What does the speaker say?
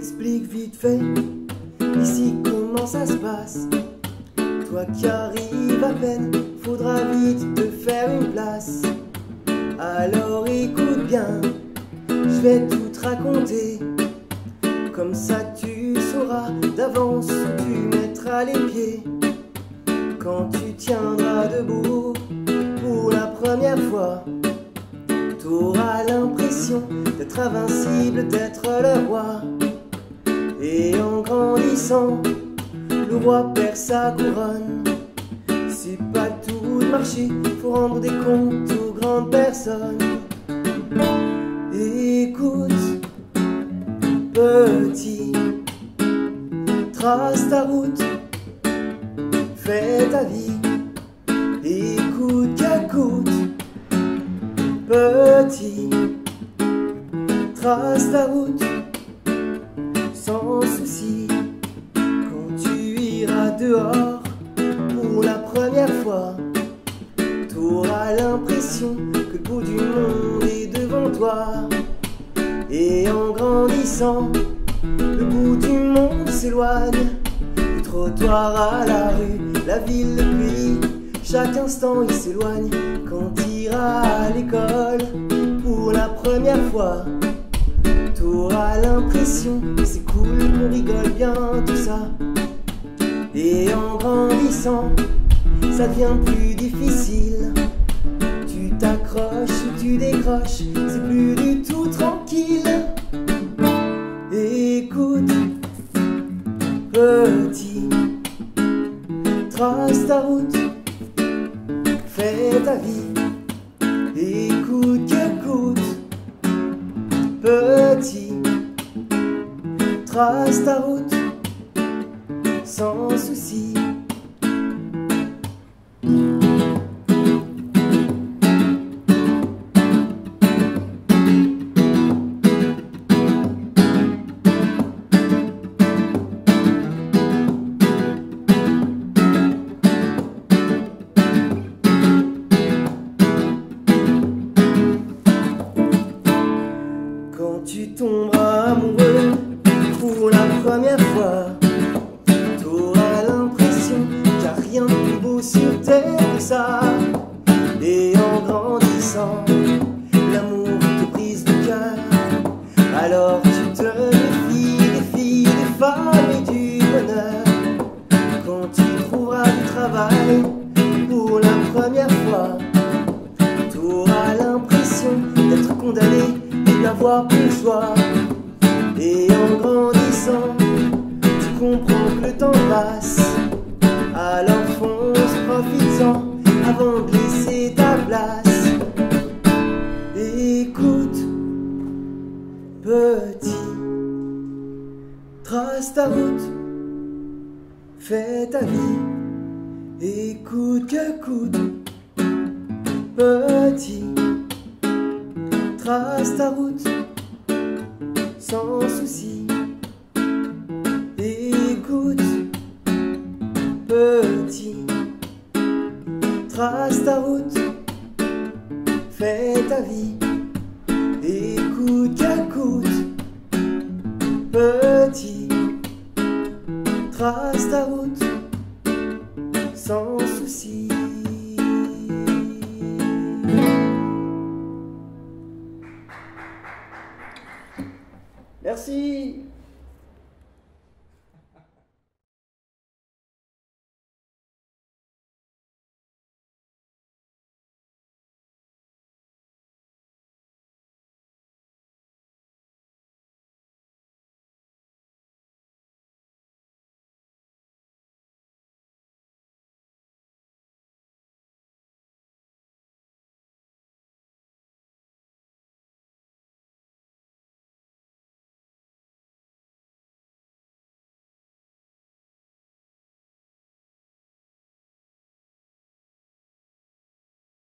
vite fait. Ici, comment ça se passe Toi qui arrives à peine, faudra vite te faire une place. Alors écoute bien, je vais tout te raconter. Comme ça tu sauras d'avance où tu mettras les pieds. Quand tu tiendras debout pour la première fois, t'auras l'impression d'être invincible, d'être le roi. Et en grandissant, le roi perd sa couronne. C'est pas tout de marcher, faut rendre des comptes aux grandes personnes. Écoute, petit, trace ta route, fais ta vie. Écoute, qu'écoute, petit, trace ta route Quand tu iras dehors pour la première fois, t'auras l'impression que le bout du monde est devant toi. Et en grandissant, le bout du monde s'éloigne. Du trottoir à la rue, la ville, le chaque instant il s'éloigne. Quand t'iras à l'école pour la première fois, t'auras l'impression c'est cool, qu'on rigole bien, tout ça. Et en grandissant, ça devient plus difficile. Tu t'accroches ou tu décroches, c'est plus du tout tranquille. Écoute, petit, trace ta route, fais ta vie. Trace ta route sans souci. Quand tu tomberas amoureux première fois, t'auras l'impression qu'il n'y a rien de plus beau sur terre que ça. Et en grandissant, l'amour te brise le cœur. Alors tu te méfies des filles, des femmes et du bonheur. Quand tu trouveras du travail pour la première fois, T'auras l'impression d'être condamné et d'avoir plus le. Et en grandissant, comprends que le temps passe. Alors fonce, profites-en avant de laisser ta place. Écoute, petit, trace ta route, fais ta vie. Écoute que coûte petit, trace ta route sans souci. Petit, trace ta route, fais ta vie. Écoute, écoute, petit, trace ta route sans souci. Merci.